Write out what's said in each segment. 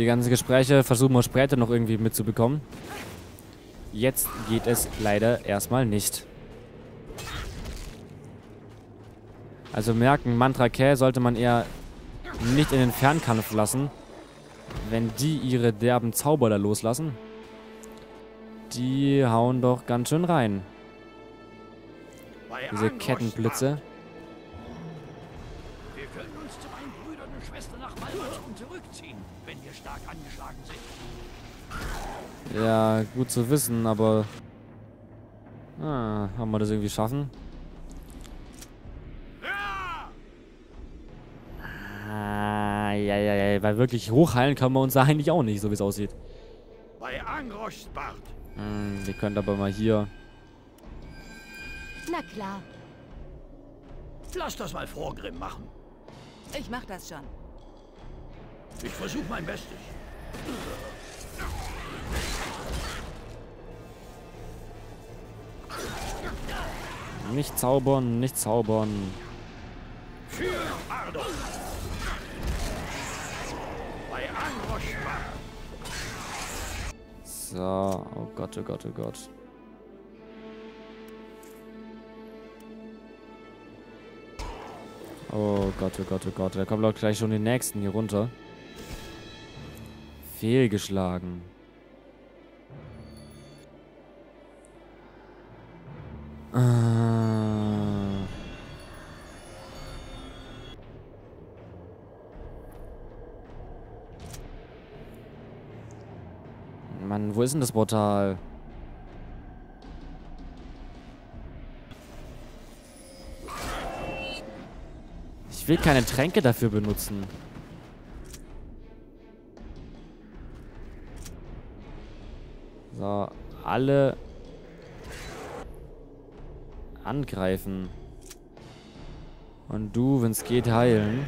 Die ganzen Gespräche versuchen wir später noch irgendwie mitzubekommen. Jetzt geht es leider erstmal nicht. Also merken, Mantra K sollte man eher nicht in den Fernkampf lassen. Wenn die ihre derben Zauber da loslassen. Die hauen doch ganz schön rein. Diese Kettenblitze. Schwestern nach Malmazon zurückziehen, wenn wir stark angeschlagen sind. Ja, gut zu wissen, aber... Ah, haben wir das irgendwie schaffen? Ah, ja, ja, ja, weil wirklich hochheilen können wir uns da eigentlich auch nicht, so wie es aussieht. Bei Angroschbart. Hm, wir können aber mal hier... Na klar, Lass das mal Vorgrimm machen. ich mach das schon. Ich versuche mein Bestes. Nicht zaubern, nicht zaubern. Für Ardo. Bei Angroschbart. So, oh Gott, oh Gott, oh Gott. Oh Gott, oh Gott, oh Gott. Da kommen doch gleich schon die nächsten hier runter. Fehlgeschlagen. Ah. Mann, wo ist denn das Portal? Ich will keine Tränke dafür benutzen. So, alle angreifen. Und du, wenn es geht, heilen.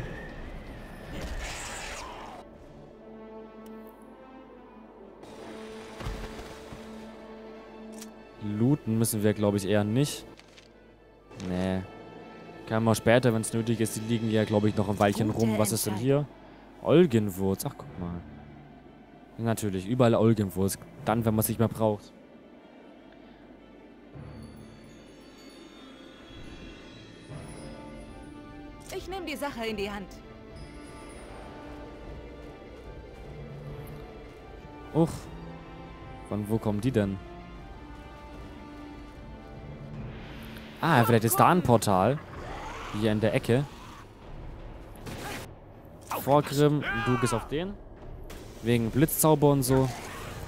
Looten müssen wir, glaube ich, eher nicht. Nee. Kann man später, wenn es nötig ist. Die liegen ja, glaube ich, noch ein Weilchen Gute rum. Was ist denn hier? Olgenwurz. Ach, guck mal. Natürlich, überall Olgenwurz. Dann, wenn man es nicht mehr braucht. Ich nehme die Sache in die Hand. Uch. Von wo kommen die denn? Ah, vielleicht ist da ein Portal. Hier in der Ecke. Vorgrim, du gehst auf den. Wegen Blitzzauber und so.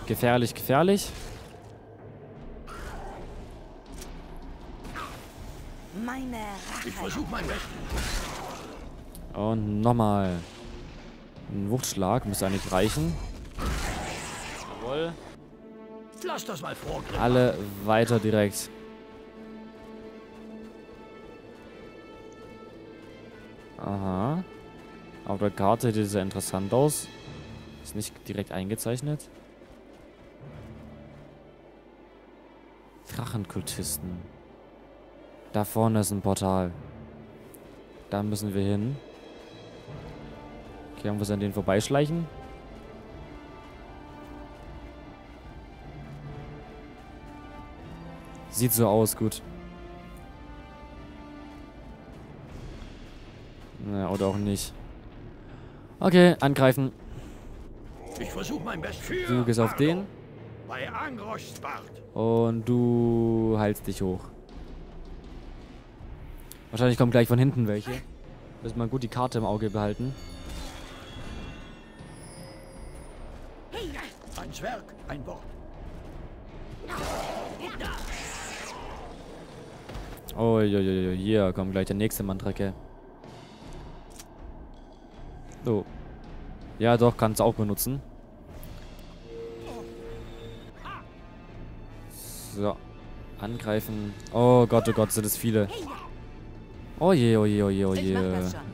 Gefährlich, gefährlich. Meine Ich Rache. versuche mein Bestes. Und nochmal. Ein Wuchtschlag müsste eigentlich reichen. Jawohl. Lass das mal Vorgrimm Alle weiter direkt. Aha. Auf der Karte sieht es sehr interessant aus. Ist nicht direkt eingezeichnet. Drachenkultisten. Da vorne ist ein Portal. Da müssen wir hin. Okay, haben wir es an denen vorbeischleichen? Sieht so aus, gut. Na, oder auch nicht. Okay, angreifen. Ich versuche mein Bestes. Du gehst auf den Bei Angroschbart. und du heilst dich hoch. Wahrscheinlich kommen gleich von hinten welche. Müssen wir gut die Karte im Auge behalten. Ein Zwerg, ein Wort. Oh, jo, jo, jo, hier kommt gleich der nächste Mantrecke. So. Ja, doch, kannst du auch benutzen. So. Angreifen. Oh Gott, oh Gott, sind es viele. Oh je, oh je, oh je, oh je.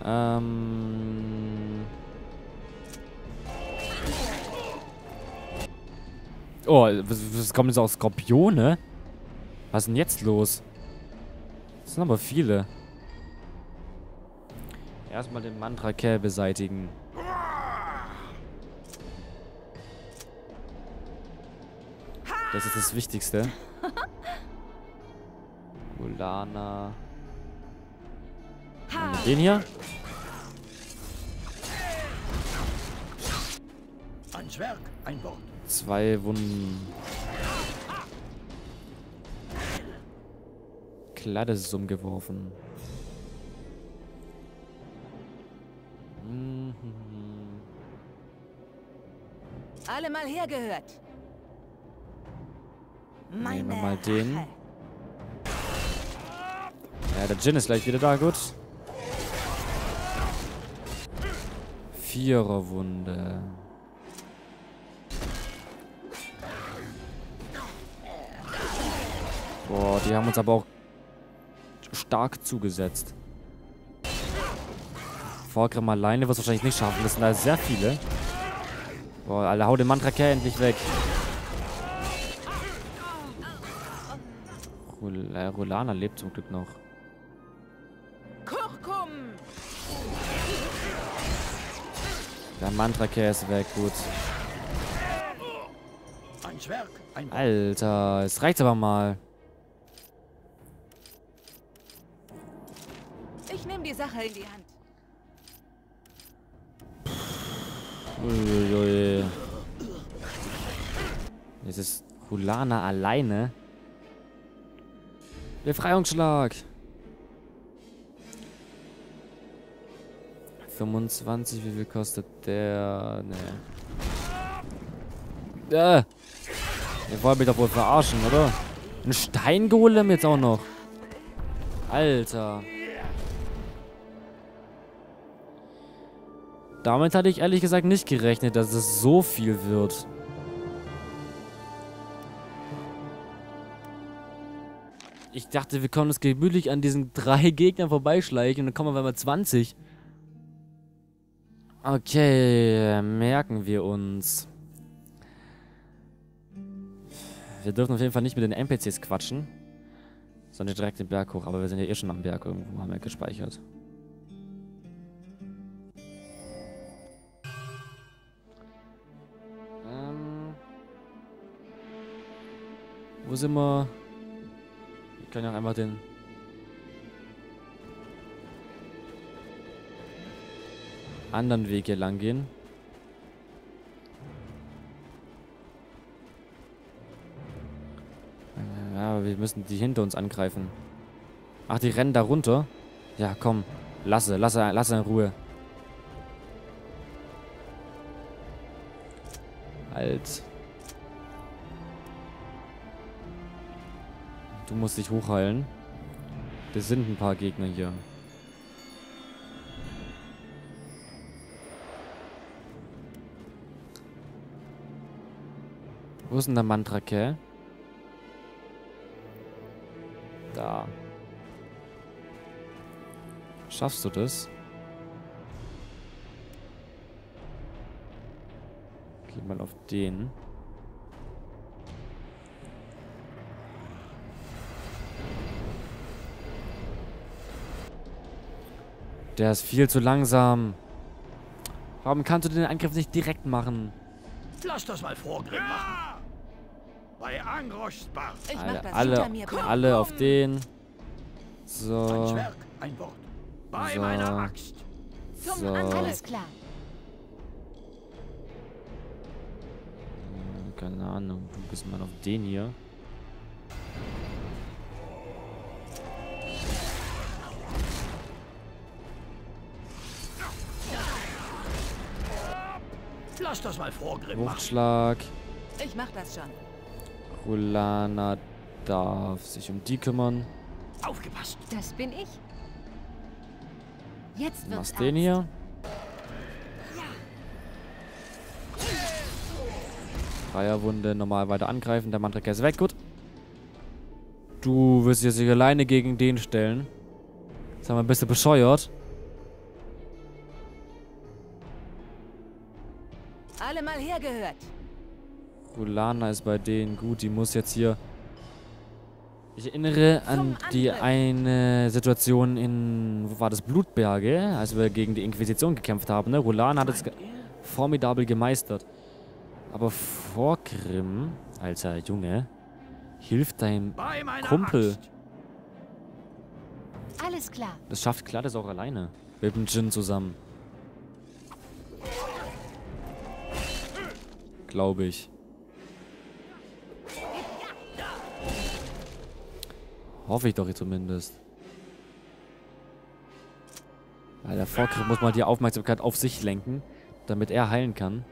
Ähm. Oh, was, was kommen jetzt auch Skorpione? Was ist denn jetzt los? Das sind aber viele. Erstmal den Mandraker beseitigen. Das ist das Wichtigste. Ulana. Ha! Den hier? Ans Werk, ein Wort. Zwei Wunden. Umgeworfen. Mhm. Alle mal hergehört. Nehmen wir Meine mal den. Ja, der Jin ist gleich wieder da, gut. Viererwunde. Boah, die haben uns aber auch stark zugesetzt. Vorgrim alleine wird es wahrscheinlich nicht schaffen. Das sind da sehr viele. Boah, alle hau den Mantrake endlich weg. Äh, Rulana lebt zum Glück noch. Der Mantrake ist weg, gut. Alter, es reicht aber mal. Ich nehme die Sache in die Hand. Uiuiui. Jetzt ist Hulana alleine. Befreiungsschlag. 25, wie viel kostet der? Nee. Äh. Ihr wollt mich doch wohl verarschen, oder? Ein Steingolem jetzt auch noch. Alter. Damit hatte ich ehrlich gesagt nicht gerechnet, dass es so viel wird. Ich dachte, wir können uns gemütlich an diesen drei Gegnern vorbeischleichen und dann kommen wir mal 20. Okay, merken wir uns. Wir dürfen auf jeden Fall nicht mit den NPCs quatschen, sondern direkt den Berg hoch. Aber wir sind ja eh schon am Berg irgendwo, haben wir gespeichert. Ähm. Wo sind wir? Wir können ja einfach den. Anderen Weg hier lang gehen. Ja, aber wir müssen die hinter uns angreifen. Ach, die rennen da runter? Ja, komm. Lasse, lasse, lasse in Ruhe. Halt. Du musst dich hochheilen. Das sind ein paar Gegner hier. Wo ist denn der Mantrake? Da. Schaffst du das? Geh mal auf den. Der ist viel zu langsam. Warum kannst du den Angriff nicht direkt machen? Lass das mal Vorgrim machen. Bei mach Alle, das alle, hinter mir. bleiben. alle auf den. So. Ein Wort. Bei So. meiner Axt. Zum So. Alles klar. Äh, Keine Ahnung. Du bist mal auf den hier. Lass das mal Vorgrim machen. Wuchtschlag. Ich mach das schon. Rulana darf sich um die kümmern. Aufgepasst. Das bin ich. Jetzt Du wird's machst den hier. Dreierwunde, normal weiter angreifen. Der Mantrake ist weg, gut. Du wirst jetzt dich alleine gegen den stellen. Sag mal, bist du bescheuert? Alle mal hergehört. Rulana ist bei denen gut. Die muss jetzt hier... Ich erinnere an die eine Situation in... Wo war das? Blutberge? Als wir gegen die Inquisition gekämpft haben, ne? Rulana hat es formidabel gemeistert. Aber Vorgrim, alter Junge, hilft deinem Kumpel. Axt. Alles klar. Das schafft klar das auch alleine. Mit dem Jin zusammen. Glaube ich. Hoffe ich doch zumindest. Weil der Vorgriff muss mal die Aufmerksamkeit auf sich lenken, damit er heilen kann.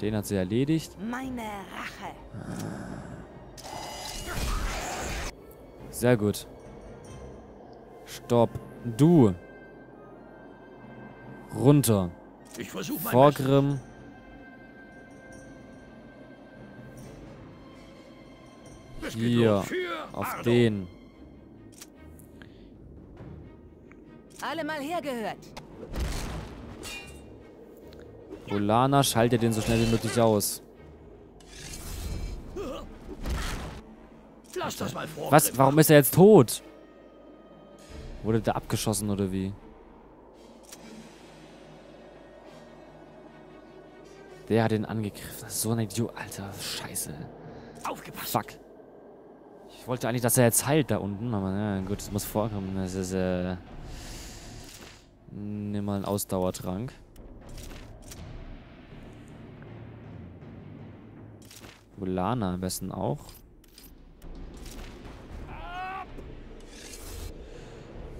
Den hat sie erledigt. Meine Rache. Sehr gut. Stopp. Du. Runter. Ich mein Bestes. Vorgrim. Hier. Auf Ardo. den. Alle mal hergehört. Volana, schaltet den so schnell wie möglich aus. Lass das mal vor. Was? Warum ist er jetzt tot? Wurde der abgeschossen oder wie? Der hat ihn angegriffen. Das ist so ein Idiot. Alter, scheiße. Aufgepasst. Fuck. Ich wollte eigentlich, dass er jetzt heilt da unten, aber na gut, das muss vorkommen. Das ist, äh... Nimm mal einen Ausdauertrank. Volana am besten auch.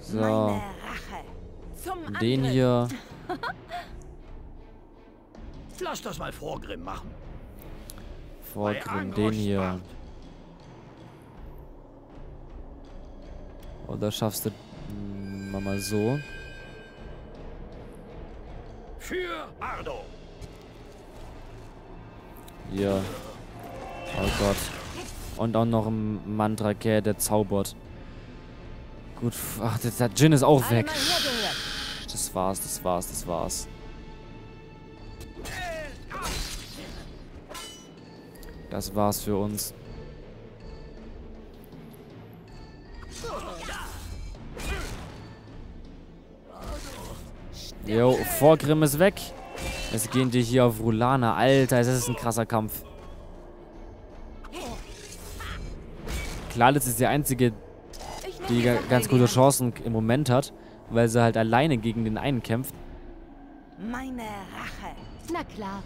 So, den hier. Lass das mal Vorgrim machen. Vorgrim, den hier. Oder schaffst du... mm, Mach mal so. Für Ardo. Hier. Oh Gott. Und auch noch ein Mantra, der zaubert. Gut, ach, der, der Jin ist auch weg. Das war's, das war's, das war's. Das war's für uns. Jo, Vorgrim ist weg. Jetzt gehen die hier auf Rulana. Alter, das ist ein krasser Kampf. Klar, das ist die einzige, die ganz gute. Chancen im Moment hat, weil sie halt alleine gegen den einen kämpft. Meine Rache. Na klar.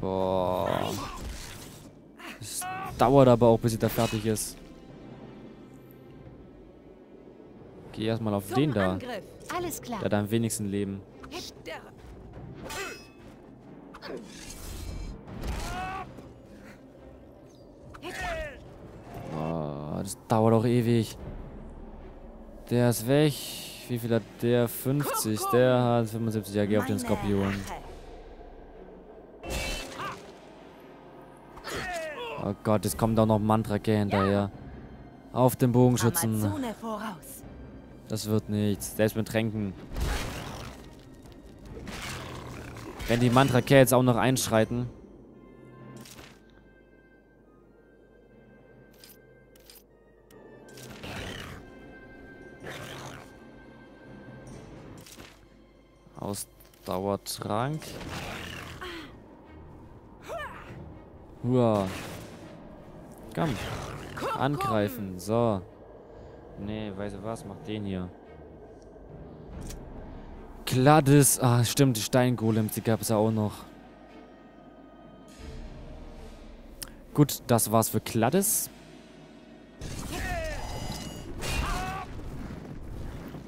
Boah. Es dauert aber auch, bis sie da fertig ist. Geh erstmal auf Zum den da. Angriff. Alles klar. Der hat am wenigsten Leben. Oh, das dauert auch ewig. Der ist weg. Wie viel hat der? 50. Der hat 75. Ja, geh auf den Skorpion. Oh Gott, es kommt auch noch Mantrake hinterher. Auf den Bogenschützen. Amazone voraus. Das wird nichts. Selbst mit Tränken. Wenn die Mantrake jetzt auch noch einschreiten. Ausdauertrank. Hua. Komm. Angreifen. So. Nee, weißt du was? Mach den hier. Gladys. Ah, stimmt, die Steingolems, die gab es ja auch noch. Gut, das war's für Gladys.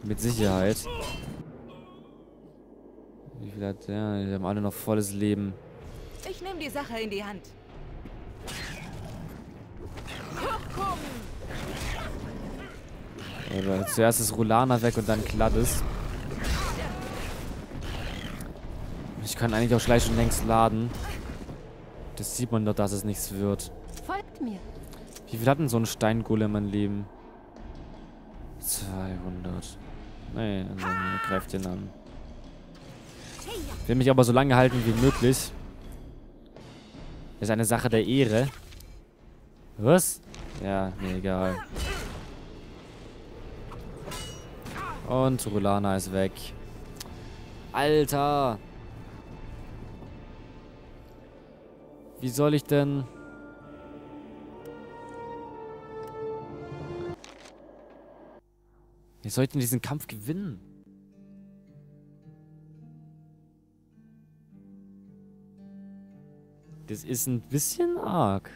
Mit Sicherheit. Wie viel hat der? Die haben alle noch volles Leben. Ich nehme die Sache in die Hand. Aber zuerst ist Rulana weg und dann Gladys. Ich kann eigentlich auch gleich schon längst laden. Das sieht man doch, dass es nichts wird. Folgt mir. Wie viel hat denn so ein Steingolem an Leben? 200. Nee, also greift den an. Will mich aber so lange halten wie möglich. Ist eine Sache der Ehre. Was? Ja, mir egal. Und Surulana ist weg. Alter! Wie soll ich denn... Wie soll ich denn diesen Kampf gewinnen? Das ist ein bisschen arg.